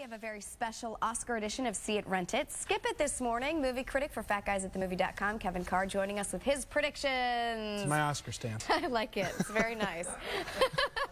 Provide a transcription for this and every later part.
we have a very special Oscar edition of See It, Rent It. Skip It this morning. Movie critic for fatguysatthemovie.com, Kevin Carr, joining us with his predictions. It's my Oscar stand. I like it. It's very nice.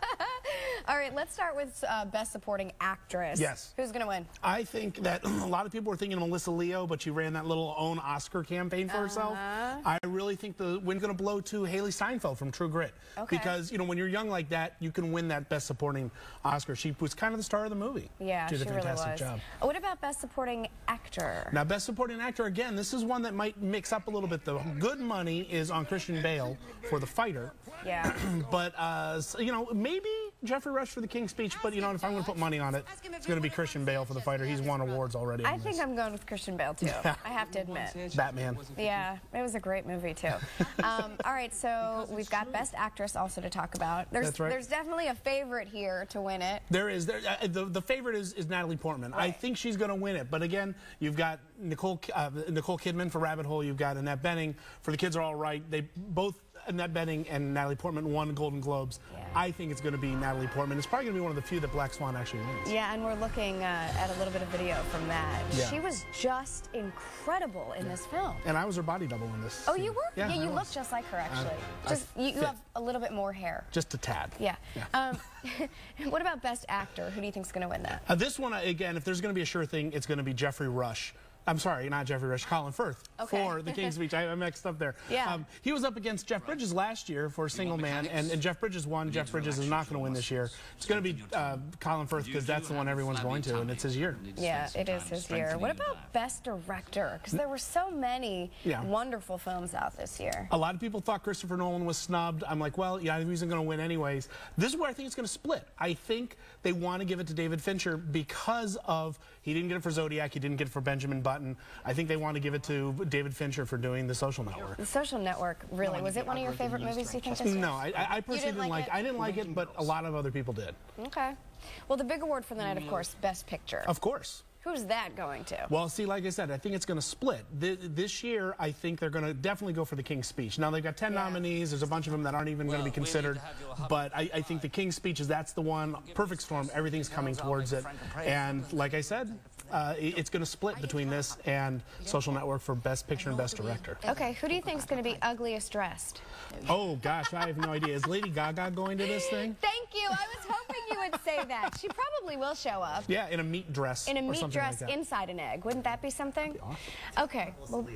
All right, let's start with uh, Best Supporting Actress. Yes. Who's going to win? I think that a lot of people were thinking Melissa Leo, but she ran that little own Oscar campaign for uh -huh. herself. I really think the wind's going to blow to Hailee Steinfeld from True Grit. Okay. Because, you know, when you're young like that, you can win that Best Supporting Oscar. She was kind of the star of the movie. Yeah, she did a fantastic really was. job. What about Best Supporting Actor? Now, Best Supporting Actor, again, this is one that might mix up a little bit. The good money is on Christian Bale for The Fighter. Yeah. but, uh, you know, maybe Geoffrey Rush for The King's Speech, but you know, if I'm going to put money on it, it's going to be Christian Bale for the fighter. He's won awards already. I think I'm going with Christian Bale too. I have to admit. Batman. Yeah, it was a great movie too. Um, all right, so we've got Best Actress also to talk about. There's That's right. there's definitely a favorite here to win it. There is. There, uh, the the favorite is, is Natalie Portman. Right. I think she's going to win it. But again, you've got Nicole uh, Nicole Kidman for Rabbit Hole. You've got Annette Bening for The Kids Are All Right. They both Annette Bening and Natalie Portman won Golden Globes. Yeah. I think it's going to be Natalie Portman. It's probably going to be one of the few that Black Swan actually wins. Yeah, and we're looking uh, at a little bit of video from that. Yeah. She was just incredible in this film. And I was her body double in this. Oh, you were? Yeah, yeah you look just like her, actually. Uh, just you, you, have a little bit more hair. Just a tad. Yeah. yeah. Um, what about Best Actor? Who do you think is going to win that? Uh, this one, again, if there's going to be a sure thing, it's going to be Geoffrey Rush. I'm sorry, not Geoffrey Rush, Colin Firth okay. for The King's Speech. I, I mixed up there. Yeah. Um, he was up against Jeff Bridges last year for Single Man, and, and Jeff Bridges won. Jeff Bridges is not going to win this year. It's going to be uh, Colin Firth because that's the one everyone's going to, and it's his year. Yeah, it is his year. What about Best Director? Because there were so many yeah. wonderful films out this year. A lot of people thought Christopher Nolan was snubbed. I'm like, well, yeah, he wasn't going to win anyways. This is where I think it's going to split. I think they want to give it to David Fincher because of he didn't get it for Zodiac, he didn't get it for Benjamin Button. I think they want to give it to David Fincher for doing The Social Network. The Social Network, really, was it one of your favorite movies? Do you think? No, I, I personally didn't, didn't, like. It? I didn't like it, but a lot of other people did. Okay. Well, the big award for the night, of course, Best Picture. Of course. Who's that going to? Well, see, like I said, I think it's going to split. This year, I think they're going to definitely go for the King's Speech. Now, they've got 10 yeah. nominees. There's a bunch of them that aren't even well, going to be considered. But I, I, think the King's Speech is that's the one. Perfect storm. Everything's coming towards it. And like I said, uh, it's going to split between this and Social Network for Best Picture and Best Director. Okay, who do you think is going to be ugliest dressed? Oh, gosh, I have no idea. Is Lady Gaga going to this thing? Thank you. I was hoping you would say that. She probably will show up. Yeah, in a meat dress. In a meat dress like inside an egg. Wouldn't that be something? Be awesome. Okay. Well,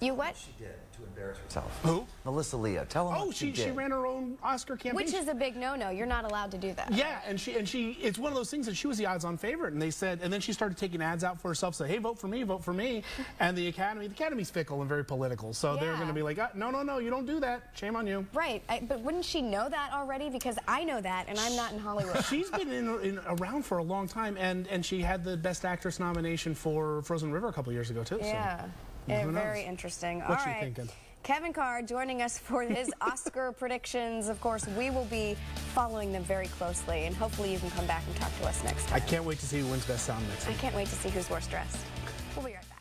you what? She did to embarrass herself. Who? Melissa Leo. Tell them oh, she, she, she ran her own Oscar campaign. Which is a big no-no. You're not allowed to do that. Yeah, and she and she it's one of those things that she was the odds-on favorite, and they said, and then she started taking ads out for herself, say, hey, vote for me, vote for me, and the Academy, the Academy's fickle and very political, so yeah. they're going to be like, oh, no, no, no, you don't do that. Shame on you. Right, I, but wouldn't she know that already? Because I know that, and I'm not in Hollywood. She's been in, in, around for a long time, and and she had the Best Actress nomination for Frozen River a couple years ago too. Yeah. So. Yeah, very interesting. What's All right. thinking? Kevin Carr joining us for his Oscar predictions. Of course, we will be following them very closely, and hopefully you can come back and talk to us next time. I can't wait to see who wins Best Sound next I can't wait to see who's worst dressed. We'll be right back.